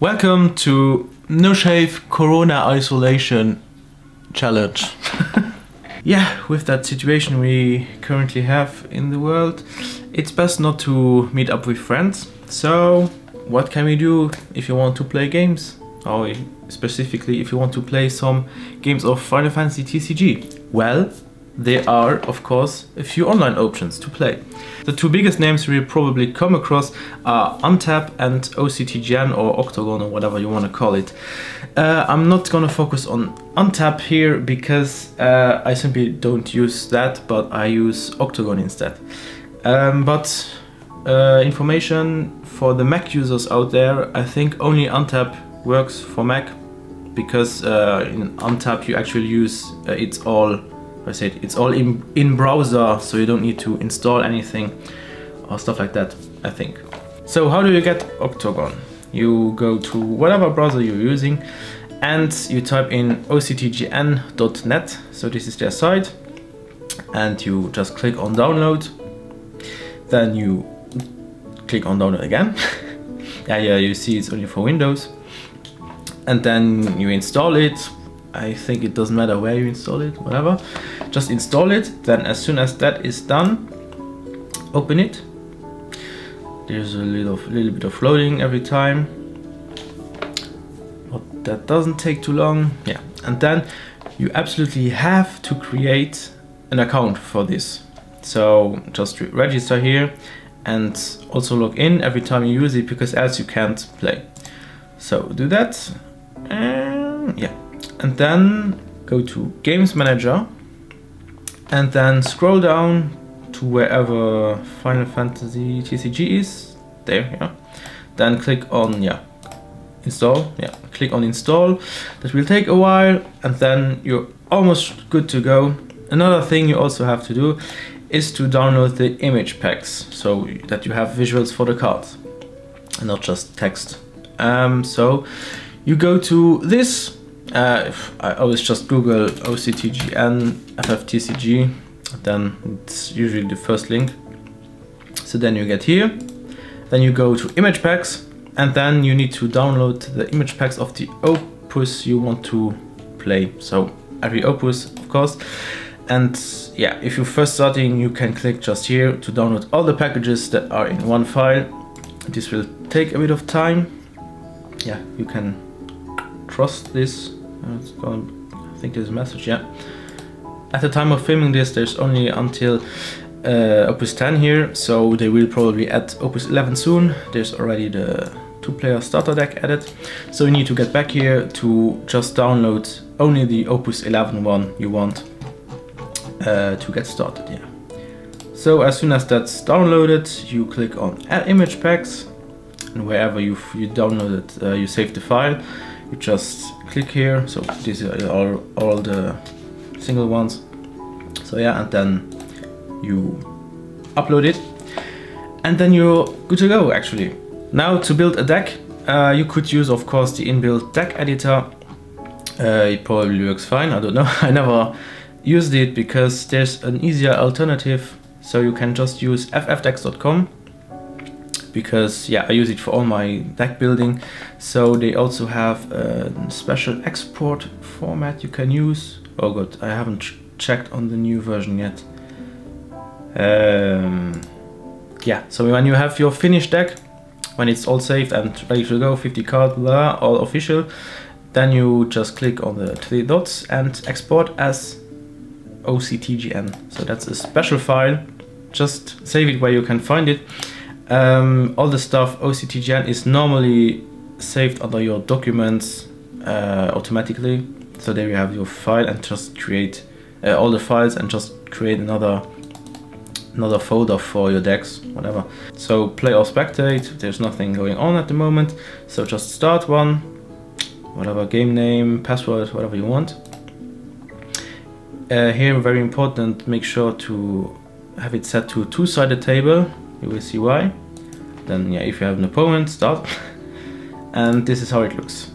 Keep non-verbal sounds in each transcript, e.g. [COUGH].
Welcome to No Shave Corona Isolation Challenge. [LAUGHS] yeah, with that situation we currently have in the world, it's best not to meet up with friends. So, what can we do if you want to play games? Or specifically if you want to play some games of Final Fantasy TCG? Well, there are, of course, a few online options to play. The two biggest names we'll probably come across are Untap and OCTGN or Octagon or whatever you want to call it. Uh, I'm not gonna focus on Untap here because uh, I simply don't use that, but I use Octagon instead. Um, but uh, information for the Mac users out there, I think only Untap works for Mac because uh, in Untap you actually use uh, it's all I said it's all in, in browser so you don't need to install anything or stuff like that I think. So how do you get Octagon? You go to whatever browser you're using and you type in octgn.net so this is their site and you just click on download. Then you click on download again. [LAUGHS] Yeah yeah you see it's only for Windows. And then you install it I think it doesn't matter where you install it, whatever. Just install it, then as soon as that is done, open it. There's a little, little bit of loading every time. But that doesn't take too long. Yeah, and then you absolutely have to create an account for this. So just re register here and also log in every time you use it because else you can't play. So do that and yeah and then go to Games Manager and then scroll down to wherever Final Fantasy TCG is. There yeah. Then click on yeah install yeah. Click on install. That will take a while and then you're almost good to go. Another thing you also have to do is to download the image packs so that you have visuals for the cards and not just text. Um, so you go to this uh, I always just Google OCTGN FFTCG, then it's usually the first link. So then you get here, then you go to image packs, and then you need to download the image packs of the opus you want to play. So every opus, of course. And yeah, if you're first starting, you can click just here to download all the packages that are in one file. This will take a bit of time. Yeah, you can trust this it's going, I think there's a message, yeah. At the time of filming this, there's only until uh, Opus 10 here, so they will probably add Opus 11 soon. There's already the two-player starter deck added. So you need to get back here to just download only the Opus 11 one you want uh, to get started, yeah. So as soon as that's downloaded, you click on Add Image Packs, and wherever you you downloaded, uh, you save the file you just click here. So these are all, all the single ones. So yeah and then you upload it. And then you're good to go actually. Now to build a deck uh, you could use of course the inbuilt deck editor. Uh, it probably works fine. I don't know. [LAUGHS] I never used it because there's an easier alternative. So you can just use ffdecks.com because yeah I use it for all my deck building. So they also have a special export format you can use. Oh god I haven't ch checked on the new version yet. Um, yeah so when you have your finished deck when it's all saved and ready to go 50 card blah all official then you just click on the three dots and export as OCTGN so that's a special file. Just save it where you can find it um, all the stuff OCTGN is normally saved under your documents uh, automatically. So there you have your file and just create uh, all the files and just create another another folder for your decks, whatever. So play or spectate, there's nothing going on at the moment. So just start one, whatever game name, password, whatever you want. Uh, here, very important, make sure to have it set to two-sided table you will see why. Then yeah if you have an opponent start. And this is how it looks.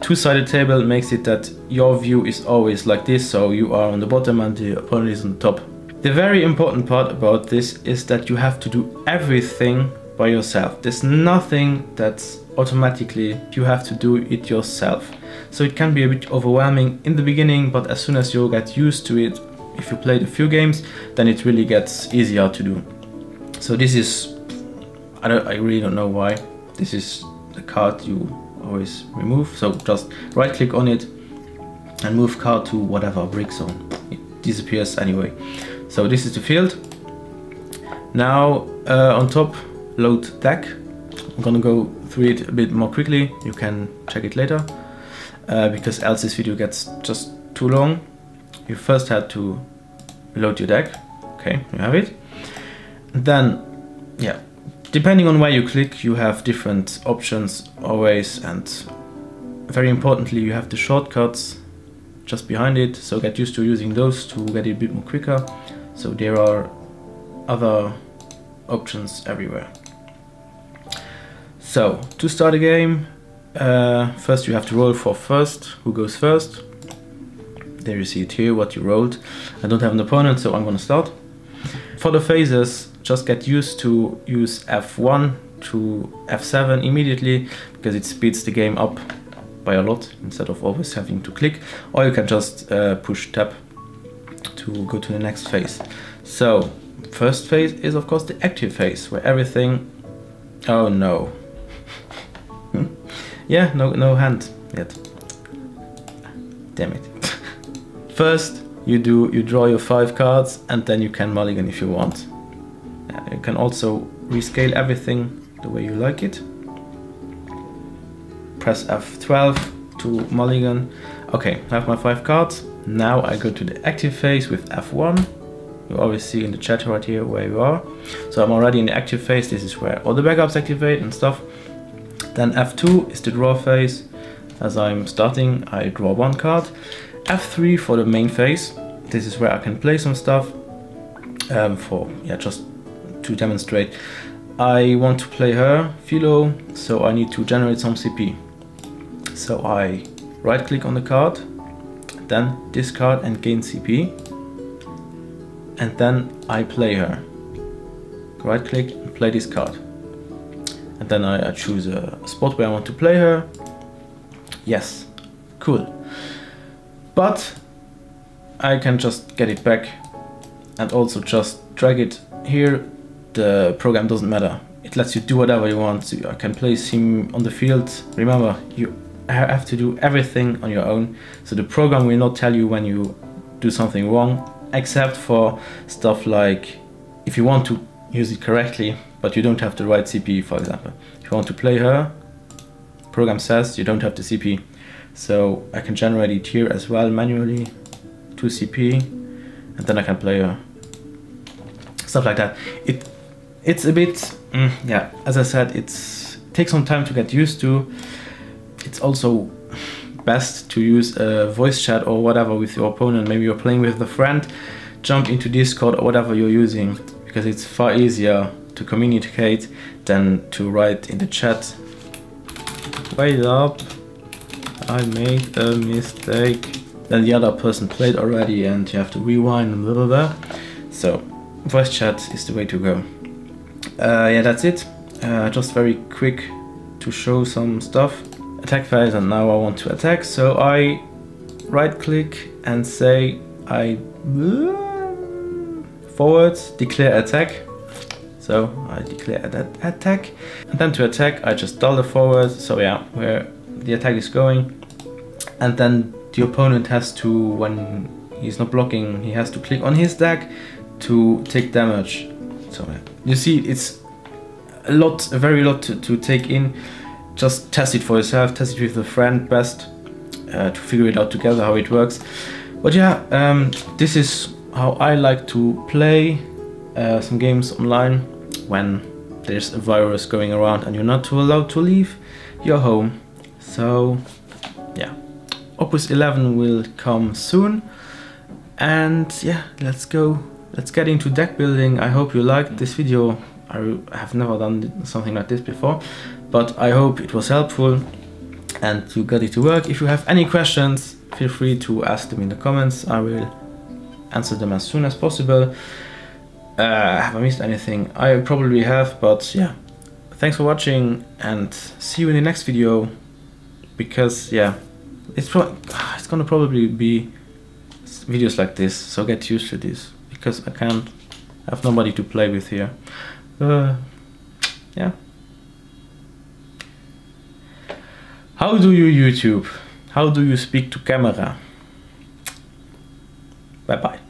Two-sided table makes it that your view is always like this so you are on the bottom and the opponent is on the top. The very important part about this is that you have to do everything by yourself. There's nothing that's automatically you have to do it yourself. So it can be a bit overwhelming in the beginning but as soon as you get used to it if you played a few games then it really gets easier to do so this is I don't I really don't know why. This is the card you always remove. So just right click on it and move card to whatever break zone. It disappears anyway. So this is the field. Now uh, on top load deck. I'm gonna go through it a bit more quickly. You can check it later uh, because else this video gets just too long. You first had to load your deck. Okay you have it then yeah. depending on where you click you have different options always and very importantly you have the shortcuts just behind it so get used to using those to get it a bit more quicker. So there are other options everywhere. So to start a game uh, first you have to roll for first who goes first. There you see it here what you rolled. I don't have an opponent so I'm gonna start. For the phases just get used to use F1 to F7 immediately because it speeds the game up by a lot instead of always having to click or you can just uh, push tab to go to the next phase. So first phase is of course the active phase where everything oh no. [LAUGHS] Yeah no no hand yet. Damn it. [LAUGHS] First you do you draw your five cards and then you can mulligan if you want can also rescale everything the way you like it. Press F12 to mulligan. Okay I have my five cards. Now I go to the active phase with F1 you always see in the chat right here where you are. So I'm already in the active phase. This is where all the backups activate and stuff. Then F2 is the draw phase. As I'm starting I draw one card. F3 for the main phase. This is where I can play some stuff. Um, for yeah just to demonstrate. I want to play her Philo so I need to generate some CP so I right click on the card then discard and gain CP and then I play her. Right click and play this card. And then I, I choose a spot where I want to play her. Yes. Cool. But I can just get it back and also just drag it here the program doesn't matter. It lets you do whatever you want. I can place him on the field. Remember you have to do everything on your own. So the program will not tell you when you do something wrong except for stuff like if you want to use it correctly but you don't have the right CP for example. If you want to play her program says you don't have the CP so I can generate it here as well manually to CP and then I can play her. Stuff like that. It it's a bit mm, yeah. As I said it's it takes some time to get used to. It's also best to use a voice chat or whatever with your opponent. Maybe you're playing with a friend jump into discord or whatever you're using because it's far easier to communicate than to write in the chat. Wait up. I made a mistake. Then the other person played already and you have to rewind and blah blah blah. So voice chat is the way to go uh, yeah that's it. Uh, just very quick to show some stuff. Attack phase and now I want to attack so I right click and say I forward declare attack. So I declare that attack. And then to attack I just the forward. So yeah where the attack is going. And then the opponent has to when he's not blocking he has to click on his deck to take damage so yeah. you see it's a lot a very lot to, to take in just test it for yourself, test it with a friend best uh, to figure it out together how it works. But yeah, um, this is how I like to play uh, some games online when there's a virus going around and you're not too allowed to leave your home. So yeah, Opus 11 will come soon. And yeah, let's go. Let's get into deck building. I hope you liked this video. I have never done something like this before but I hope it was helpful and you got it to work. If you have any questions, feel free to ask them in the comments. I will answer them as soon as possible. Uh, have I missed anything? I probably have, but yeah. thanks for watching and see you in the next video because yeah it's pro [SIGHS] it's gonna probably be videos like this so get used to this because I can't have nobody to play with here. Uh, yeah. How do you YouTube? How do you speak to camera? Bye bye